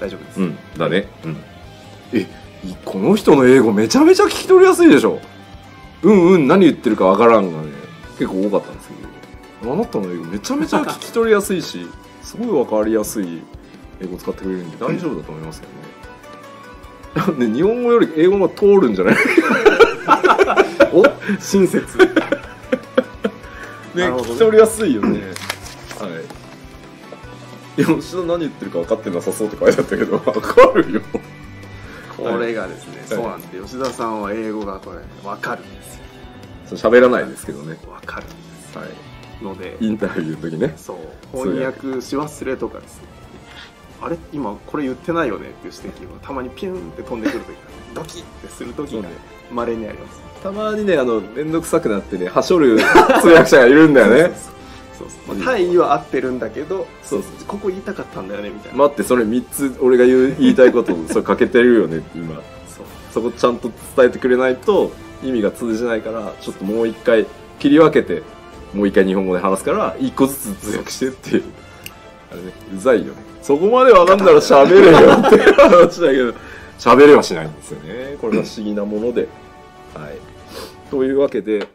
大丈夫です、うんだね。うん。えいこの人の英語めちゃめちゃ聞き取りやすいでしょ。うんうん何言ってるかわからんがね。結構多かったんですけど。あなたの英語めちゃめちゃ聞き取りやすいし すごいわかりやすい英語使ってくれるんで大丈夫だと思いますけどね、ね日本語より英語の方が通るんじゃない？お？親切。ねなるほどね。聞き取りやすいよね。はいいや吉田何言ってるか分かってなさそうって書いてあったけど分かるよ。これがですね、はい。そうなんです。吉田さんは英語がこれ分かるんですよ。喋らないですけどね。分かるんですはい。のでインタビューの時ね。そう翻訳し忘れとかですね。あれ今これ言ってないよねっていう指摘がたまにピュンって飛んでくる時が ドキッてする時がまれにあります。たまにねあの面倒くさくなってねはしょる通訳者がいるんだよね そうそう。まあ大意は合ってるんだけどそうそう。ここ言いたかったんだよねみたいな、待ってそれ3つ俺が言う言いたいことそれ欠けてるよね今。そう。そこちゃんと伝えてくれないと意味が通じないからちょっともう一回切り分けてもう一回日本語で話すから一個ずつ通訳してっていう。あれねうざいよね。そこまで分かんだら喋れよっていう話だけど喋れはしないんですよね。これが不思議なもので。はい。というわけで